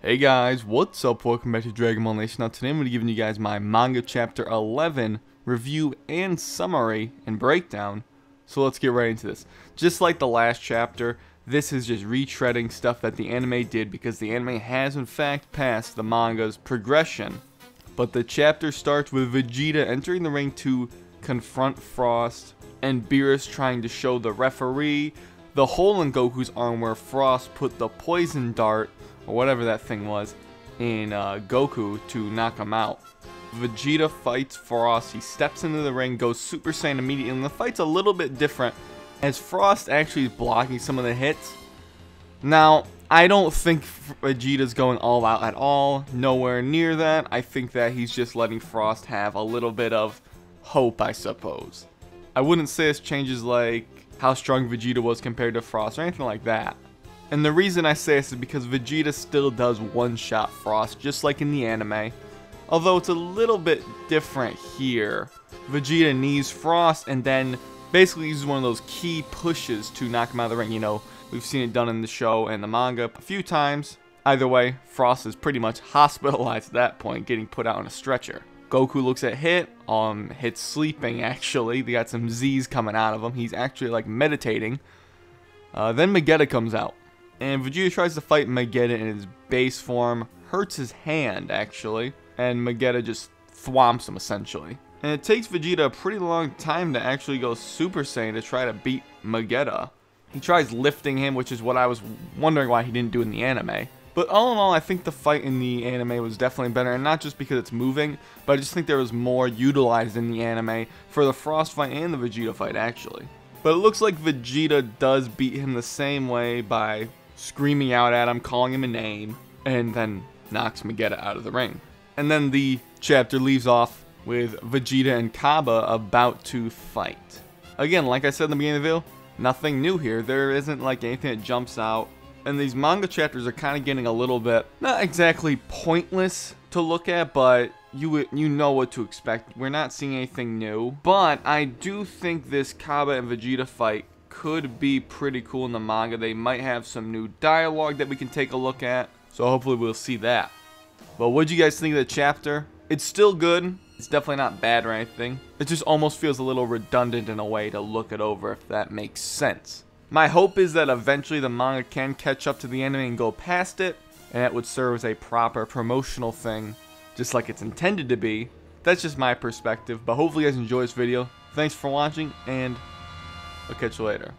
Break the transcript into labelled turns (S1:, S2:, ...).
S1: Hey guys, what's up? Welcome back to Dragon Ball Nation. Now today I'm going to be giving you guys my manga chapter 11 review and summary and breakdown. So let's get right into this. Just like the last chapter, this is just retreading stuff that the anime did because the anime has in fact passed the manga's progression. But the chapter starts with Vegeta entering the ring to confront Frost and Beerus trying to show the referee the hole in Goku's arm where Frost put the poison dart, or whatever that thing was, in uh, Goku to knock him out. Vegeta fights Frost, he steps into the ring, goes Super Saiyan immediately, and the fight's a little bit different, as Frost actually is blocking some of the hits. Now, I don't think Vegeta's going all out at all, nowhere near that. I think that he's just letting Frost have a little bit of hope, I suppose. I wouldn't say this changes like how strong Vegeta was compared to Frost or anything like that. And the reason I say this is because Vegeta still does one-shot Frost, just like in the anime. Although it's a little bit different here. Vegeta knees Frost and then basically uses one of those ki pushes to knock him out of the ring. You know, we've seen it done in the show and the manga a few times. Either way, Frost is pretty much hospitalized at that point, getting put out on a stretcher. Goku looks at Hit, um, Hit's sleeping actually, they got some Z's coming out of him, he's actually like meditating. Uh, then Magetta comes out, and Vegeta tries to fight Magetta in his base form, hurts his hand actually, and Magetta just thwomps him essentially. And it takes Vegeta a pretty long time to actually go Super Saiyan to try to beat Magetta. He tries lifting him, which is what I was wondering why he didn't do in the anime. But all in all, I think the fight in the anime was definitely better, and not just because it's moving, but I just think there was more utilized in the anime for the Frost fight and the Vegeta fight, actually. But it looks like Vegeta does beat him the same way by screaming out at him, calling him a name, and then knocks Magetta out of the ring. And then the chapter leaves off with Vegeta and Cabba about to fight. Again, like I said in the beginning of the video, nothing new here. There isn't like anything that jumps out and these manga chapters are kind of getting a little bit not exactly pointless to look at, but you you know what to expect. We're not seeing anything new, but I do think this Cabba and Vegeta fight could be pretty cool in the manga. They might have some new dialogue that we can take a look at, so hopefully we'll see that. But what do you guys think of the chapter? It's still good. It's definitely not bad or anything. It just almost feels a little redundant in a way to look it over if that makes sense. My hope is that eventually the manga can catch up to the anime and go past it, and it would serve as a proper promotional thing, just like it's intended to be. That's just my perspective, but hopefully you guys enjoy this video. Thanks for watching, and I'll catch you later.